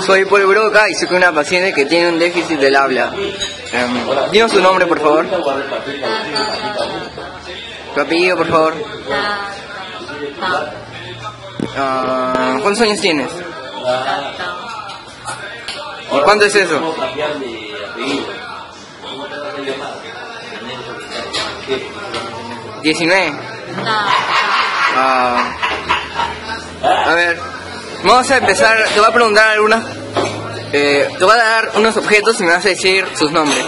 Soy Paul Broca y soy una paciente que tiene un déficit del habla. Um, dinos su nombre, por favor. Tu apellido, por favor. Uh, ¿Cuántos años tienes? ¿Y cuánto es eso? 19. Ah, a ver, vamos a empezar. Te voy a preguntar algunas. Eh, te voy a dar unos objetos y me vas a decir sus nombres.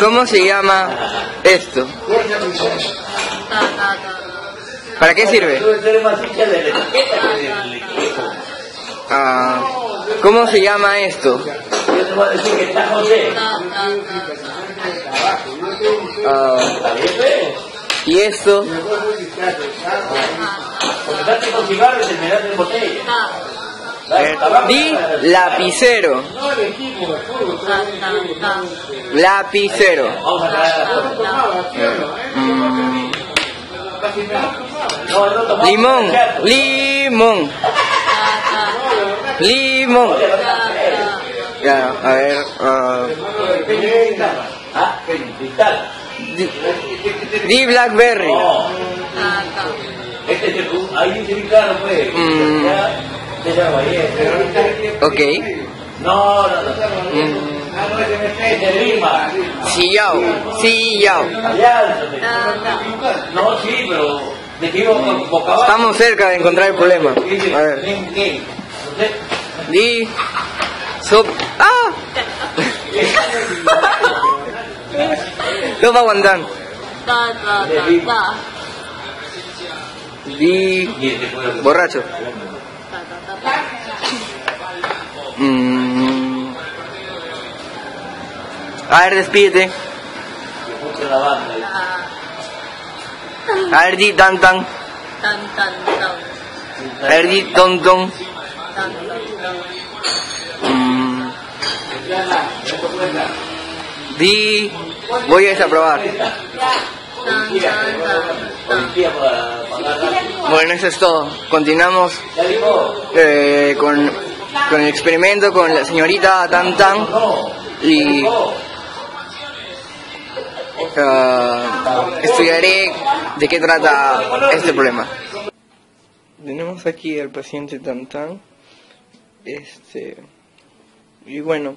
¿Cómo se llama esto? ¿Para qué sirve? Ah, ¿Cómo se llama esto? Ah, ¿Y esto? Eh, di lapicero. Lapicero. Eh, mm. Limón, limón. Limón. Ya, a ver. ah, di, di Blackberry. Mm, ok. No, no, no. Mm, Este rima. Sillao, sillao. No, sí, pero dijimos boca abajo. Estamos cerca de encontrar el problema. A ver. ¿Qué? Di. Sop. ¡Ah! Sopa guantán. Di. Borracho. Mm. A ver, despídete. A ver, di tan tan. A ver, di ton ton. Mm. Di. Voy a desaprobar. Bueno, eso es todo. Continuamos eh, con, el experimento con la señorita Tan Tan y ah, estudiaré de qué trata este problema. Tenemos aquí al paciente Tan Tan. Este, y bueno,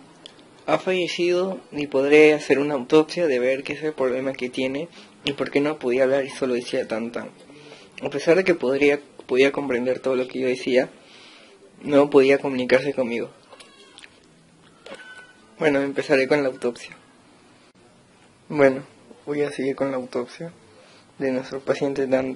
ha fallecido y podré hacer una autopsia de ver qué es el problema que tiene y por qué no podía hablar y solo decía tan tan. A pesar de que podría, podía comprender todo lo que yo decía, no podía comunicarse conmigo. Bueno, empezaré con la autopsia. Bueno, voy a seguir con la autopsia de nuestro paciente tan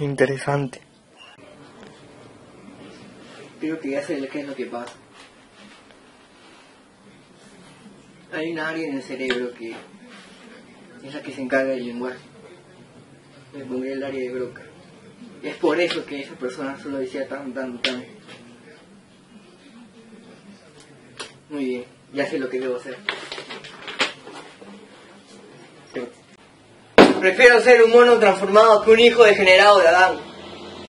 Interesante. Creo que ya sé qué es lo que pasa. Hay una área en el cerebro que es la que se encarga del lenguaje. Le pondré el área de Broca. Es por eso que esa persona solo decía tan, tan, tan. Muy bien, ya sé lo que debo hacer. Prefiero ser un mono transformado que un hijo degenerado de Adán.